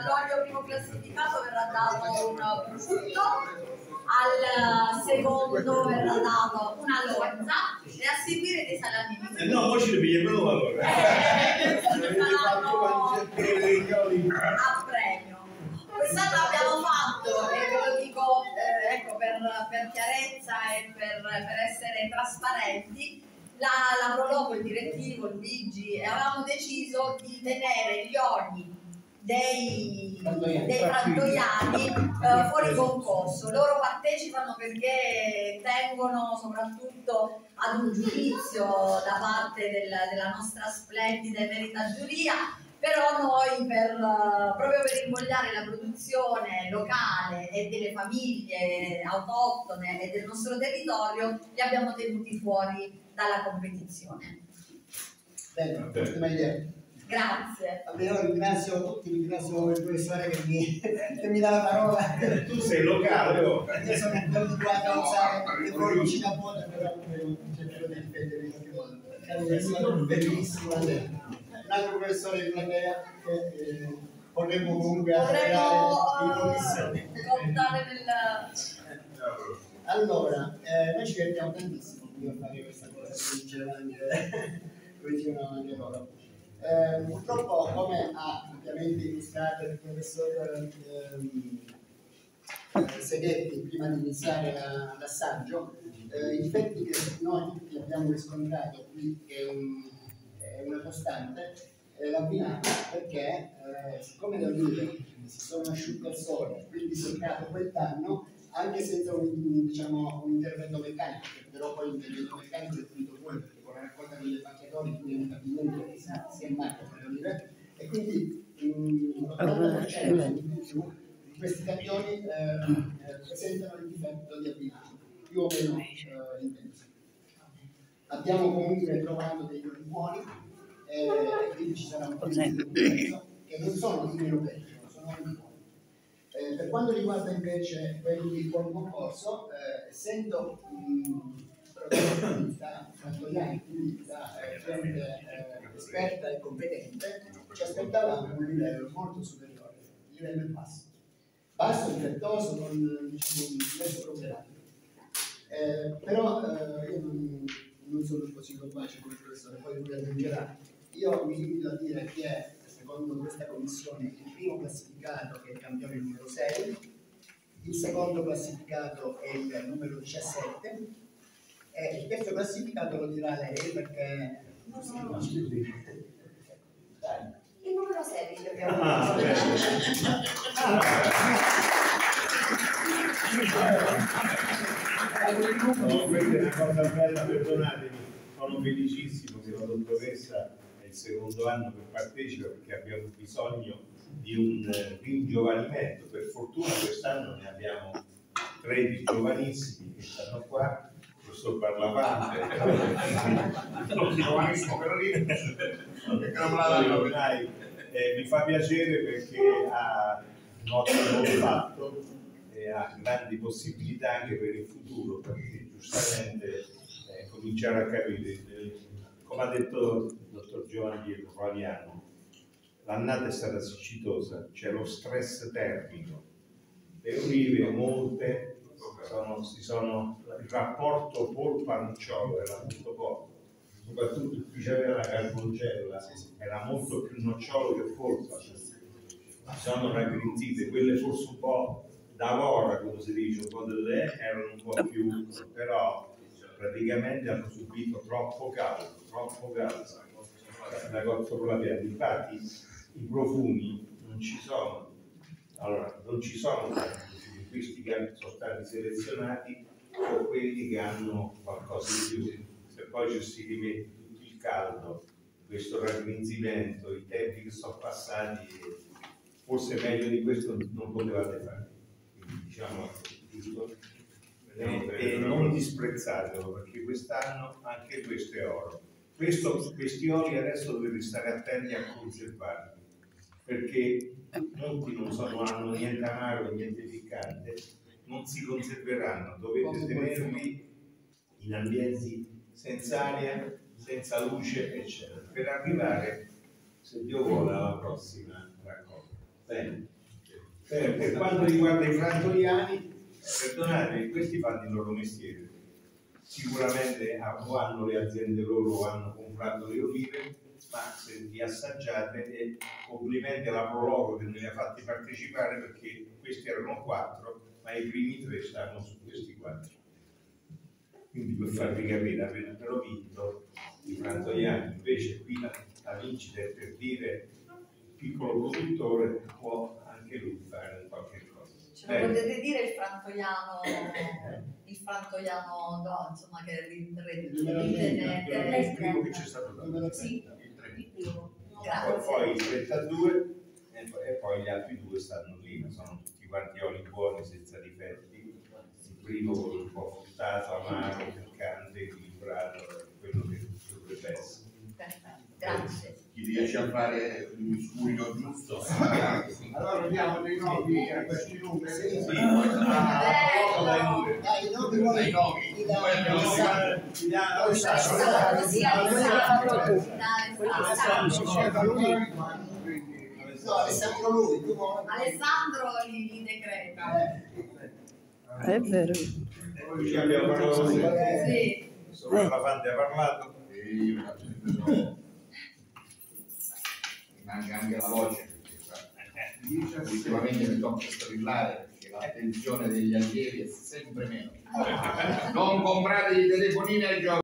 all'olio primo classificato verrà dato un prosciutto, al secondo verrà dato una lozza e a seguire dei salamini. Eh no, poi ci devi però allora. Eh, saranno a premio. Quest'anno abbiamo fatto, e ve lo dico eh, ecco, per, per chiarezza e per, per essere trasparenti, la, la Proloco, il direttivo, Luigi, e avevamo deciso di tenere gli oli dei, dei frantoiani eh, fuori concorso. Loro partecipano perché tengono soprattutto ad un giudizio da parte del, della nostra splendida e merita giuria però noi per, uh, proprio per invogliare la produzione locale e delle famiglie autoctone e del nostro territorio li abbiamo tenuti fuori dalla competizione. Bene. Grazie. Allora ringrazio tutti, ringrazio il professore che mi, che mi dà la parola. Tu sei locale, oh. Io sono abituato a usare le forbici da vuota, però cercherò di difendere in qualche modo. È un professore bellissimo, un altro professore di platea che eh, vorremmo comunque Potremmo in commissione. nel... Allora, eh, noi ci divertiamo tantissimo a fare questa cosa, anche, come dicevano anche loro. Eh, purtroppo, come ha ovviamente illustrato il professor ehm, eh, Seghetti prima di iniziare la, l'assaggio, eh, i difetti che noi tutti abbiamo riscontrato qui, che è, un, è una costante, è l'abbinato perché eh, siccome le olive si sono asciutte al sole, quindi si è creato quel danno, anche senza un, diciamo, un intervento meccanico, però poi l'intervento meccanico è finito fuori, perché con la raccolta delle pacchiatori quindi inevitabilmente si, si è macchia per le olive, e quindi mm, l'80% in più di questi campioni eh, eh, presentano il difetto di abbinato, più o meno eh, intenso. Abbiamo comunque trovato dei buoni, eh, e quindi ci sarà un po' di che non sono di meno peggio, sono oli buoni. Eh, per quanto riguarda invece quelli con concorso, eh, essendo mh, protagonista Frantoiani, quindi da eh, gente esperta e competente, ci aspettavamo un livello molto superiore, livello è basso. Basso, difettoso, con diciamo, diverso problematico. Eh, però eh, io non, non sono così capace come il professore, poi lui aggiungerà. Io mi limito a dire che secondo questa commissione il primo classificato è il campione numero 6, il secondo classificato è il numero 17 e il terzo classificato lo dirà lei perché No, no, no. Il numero 16 abbiamo Ah, No, questa è una cosa bella, perdonatemi, sono felicissimo che la dottoressa è il secondo anno che partecipa perché abbiamo bisogno di un eh, ringiovanimento. Per fortuna quest'anno ne abbiamo tre di giovanissimi che stanno qua, il professor Parlavante, Non si giovanissimo, però lì perché non me la danno. Dai, eh, mi fa piacere perché ha un ottimo fatto e ha grandi possibilità anche per il futuro, perché giustamente eh, cominciare a capire, eh, come ha detto il dottor Giovanni Pietro Flaviano, l'annata è stata siccitosa, c'è lo stress termico, le olive molte sono, si sono, il rapporto polpa-nocciolo era molto poco, soprattutto qui c'aveva la carbongella, era molto più nocciolo che polpa, sono raggrinzite, quelle forse un po' d'avora, come si dice, un po' delle erano un po' più, però praticamente hanno subito troppo caldo, troppo caldo, cozza con la pianta. Infatti i profumi non ci sono, allora non ci sono questi che sono stati selezionati sono quelli che hanno qualcosa di più. Se poi ci si rimette tutto il caldo, questo raggrinzimento, i tempi che sono passati, forse meglio di questo non potevate fare. Quindi diciamo giusto? E, e non disprezzatelo perché quest'anno anche questo è oro. Questo, questi oli adesso dovete stare attenti a conservarli perché molti non sono, hanno niente amaro niente piccante, non si conserveranno, dovete tenerli in ambienti senza aria, senza luce, eccetera, per arrivare, se Dio vuole, alla prossima raccolta. Bene. Per, per quanto riguarda i frantoriani, perdonate, questi fanno il loro mestiere. Sicuramente o hanno le aziende loro o hanno comprato le olive, ma se li assaggiate e complimenti alla Prologo che me li ha fatti partecipare perché questi erano quattro, ma i primi tre stanno su questi quattro. Quindi per farvi capire, però vinto i frantoiani, invece qui la, la vincita è per dire il piccolo produttore può anche lui fare qualche cosa. Ce lo potete dire il frantoiano, il frantoiano, no, insomma, che ritenete Il primo che c'è stato dato. Sì. 30. Il tre. Primo. Poi, Grazie. poi il 32 e poi, gli altri due stanno lì, sono tutti quanti oli buoni, senza difetti. Il primo con un po' fruttato, amaro, piccante, equilibrato, quello che dovrebbe essere. Perfetto. Grazie. Chi riesce a fare il miscuglio giusto. Allora diamo dei nomi a questi numeri. Sì, Sì, ah, dai nomi Dai nomi. Alessandro. Lui, Alessandro li, decreta. Eh, È vero. Poi abbiamo parlato Sì. Fante ha parlato. E io mi faccio sempre- mi manca anche la voce perché sa, ultimamente mi tocca strillare perché l'attenzione degli allievi è sempre meno. Non comprate i telefonini ai giovani.